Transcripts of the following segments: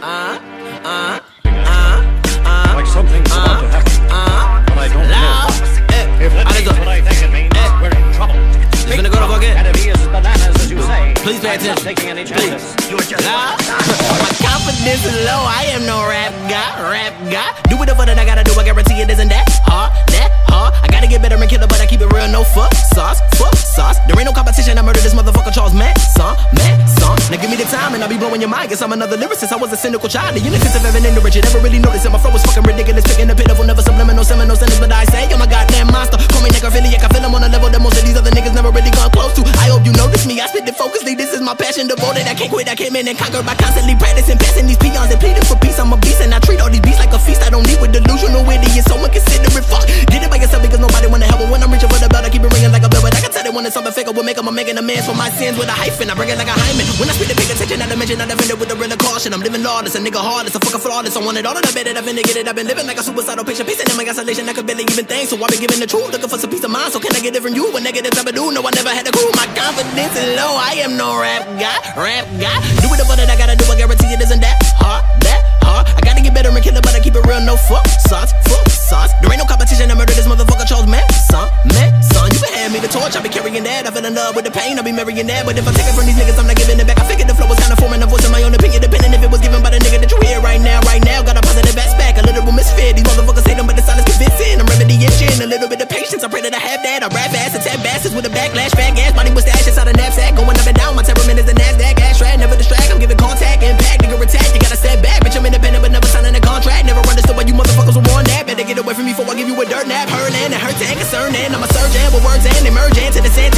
float. Uh, uh, uh, uh, like something's about to happen. uh. But I don't know. If that means what I think it means, we're in trouble. It's gonna go to fucking- And is bananas as you say, Please pay attention. taking any Please. chances. You're just My confidence is low. I am no rap guy. Rap guy. Do whatever that I gotta do. I guarantee it isn't that hard. That hard. I gotta get better and kill it, but I keep it real. No give me the time and I'll be blowing your mind. Guess I'm another lyricist. I was a cynical child. The innocence of in the. You never really noticed it. My flow was fucking ridiculous. Picking the pitiful, never subliminal, seminal sentence. But I say, I'm a goddamn monster. Call me necrophiliac. I feel I'm on a level that most of these other niggas never really gone close to. I hope you notice me. I spit it focusly. This is my passion devoted. I can't quit. I came in and conquered by constantly practicing, passing these peons and pleading for peace. I'm a beast and I treat all these beasts like a feast. I don't need with delusional idiots. Someone consider it fuck. Wanted something. I will make them. I'm making amends for my sins with a hyphen. I bring it like a hymen. When I speak, they pay attention. I dimension. I defend it with a real caution. I'm living lawless. A nigga heartless. A fucking flawless. I want it all and I bet it. I've been to it. I've been living like a suicidal patient. Pacing in my isolation. I could barely even think. So I've been giving the truth. Looking for some peace of mind. So can I get it from you? What negatives I do? No, I never had a clue. My confidence is low. I am no rap guy. Rap guy. Do whatever that I gotta do. I guarantee it isn't that hard. That hard. I gotta get better and kill it, but I keep it real. No. Fuck sauce. That. I fell in love with the pain. I'll be marrying that. But if I take it from these niggas, I'm not giving it back. I figured the flow was kinda forming a voice of my own opinion. Depending if it was given by the nigga that you hear right now. Right now, got a positive aspect. A literal misfit. These motherfuckers hate them, but the silence convincing. I'm remedying. A little bit of patience. I pray that I have that. I rap ass, and tap bastards with a backlash. Fat gas. Body with stash inside a knapsack. Going up and down. My temperament is the NASDAQ. Ash rat. Never distract. I'm giving contact. Impact. Nigga attack. You gotta step back. Bitch, I'm independent, but never signing a contract. Never understood why you motherfuckers were on that. Better get away from me before I give you a dirt nap. Land and her tag concerning. I'm a surgeon with words and emerging to the sentence.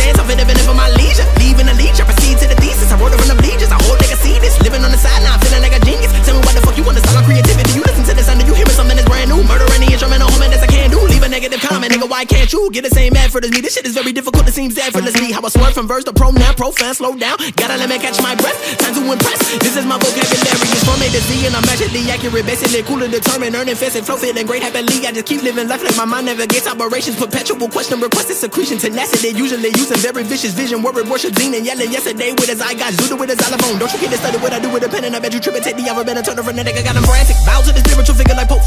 Nigga, you get the same effort as me? This shit is very difficult. It seems effortlessly. How I swerve from verse to pronoun. Profan. Slow down. Gotta let me catch my breath. Time to impress. This is my vocabulary. It's from A to Z and I'm magically accurate. Basically cool and determined. Earning fast and flow feeling great happily. I just keep living life like my mind never gets operations. Perpetual question requested secretion. Tenacity. Usually using very vicious vision. Word worship Zine and yelling yesterday with his eye got Zuda with his xylophone. Don't you get to study what I do with a pen and I bet you trip and take the alphabet and turn a frenetic. I got him frantic. Bow to the spiritual figure like Pope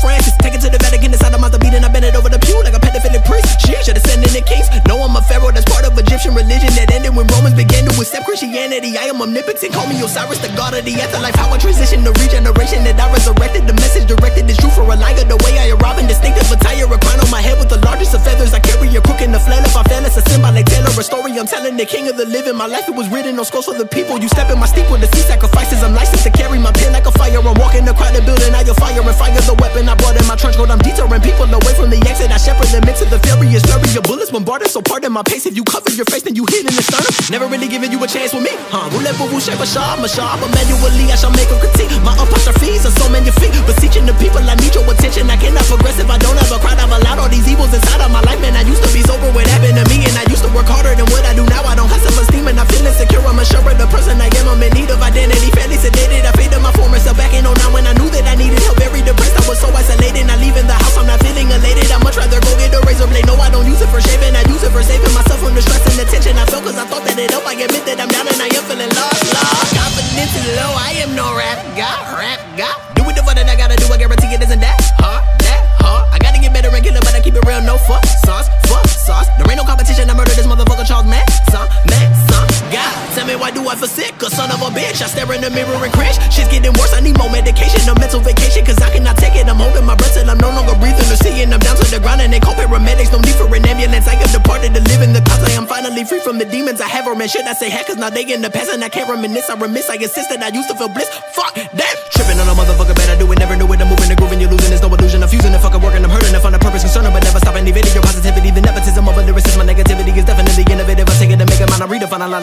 I am. Call me Osiris, the god of the afterlife. How I transition to regeneration that I resurrected. The message directed is true for a liar. The way I arrive in distinctive attire. A crown on my head with the largest of feathers. I carry a crook in the flail. If I fail, it's a symbolic tale of a story. I'm telling the king of the living. My life it was written on scrolls for the people. You step in my steep with the sea sacrifices. I'm licensed to carry my pen like a fire. I'm walking the crowded building. I your fire and fire the weapon I brought in my trench coat. I'm deterring people away from the exit. I bombarded. So pardon my pace. If you cover your face, then you hit in the sternum. Never really giving you a chance with me, huh? Roulette, boo, shape a shaw, my shaw, but manually I shall make a critique. My apostrophes are so magnifique, for saving myself from the stress and the tension I felt. Cause I thought that it helped. I admit that I'm down and I am feeling lost. Lost. Confidence is low. I am no rap guy. Rap guy. Do it the fun that I gotta do. I guarantee it isn't that hard. That Shit's getting worse. I need more medication. A mental vacation. Cause I cannot take it. I'm holding my breath till I'm no longer breathing or seeing. I'm down to the ground and they call paramedics. No need for an ambulance. I have departed to live in the clouds. I am finally free from the demons I have. Or man, shit, I say heck. Cause now they in the past and I can't reminisce. I remiss. I insist that I used to feel bliss. Fuck that. Tripping on a motherfucker. Better do it. Never knew it. I'm moving and grooving. You're losing. There's no illusion. I'm fusing and fucking working. I'm hurting. I find a purpose concerning, but never stopping. Evading your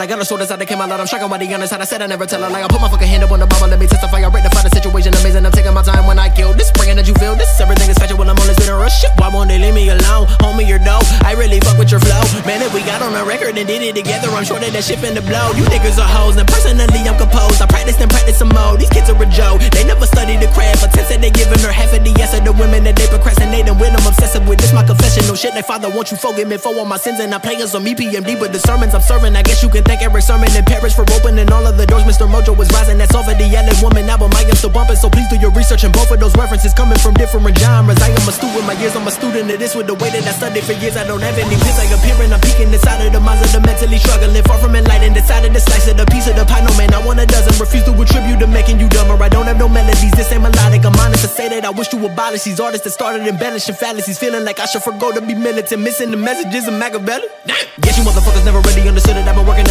got a sword out that came out. I'm striking by the honest. How I said I never tell a lie. I put my fucking hand up on the Bible. Let me testify. I rectify the situation. Amazing. I'm taking my time when I kill this spring. that you feel this. Everything is special when I'm on this bit rush shit. Why won't they leave me alone? Homie, you're. I really fuck with your flow. Man, if we got on a record and did it together, I'm sure that that shit finna blow. You niggas are hoes, and personally, I'm composed. I practice and practice some more. These kids are a joke. They never studied the craft, but since they giving her half of the yes of the women that they procrastinating with. I'm obsessive with this, my confession. No shit, like father, won't you forgive me for all my sins and I play on EPMD, but the sermons I'm serving, I guess you can thank Erick Sermon in Parrish for opening all of the doors. Mr. Mojo was rising, that's all for the L.A. Woman album. I am still bumping, so please do your research and both of those references coming from different genres. I am a student, my years, I'm a student of this with the way that I studied for years. I don't have any peers, I appearing, I'm peeking inside of the minds of the mentally struggling, far from enlightened. Decided to slice of the piece of the pie, no man, I want a dozen. Refuse to attribute to making you dumber. I don't have no melodies, this ain't melodic. I'm honest to say that I wish to abolish these artists that started embellishing fallacies, feeling like I should forego to be militant, missing the messages of Machiavelli. Guess you motherfuckers never really understood it. I've been working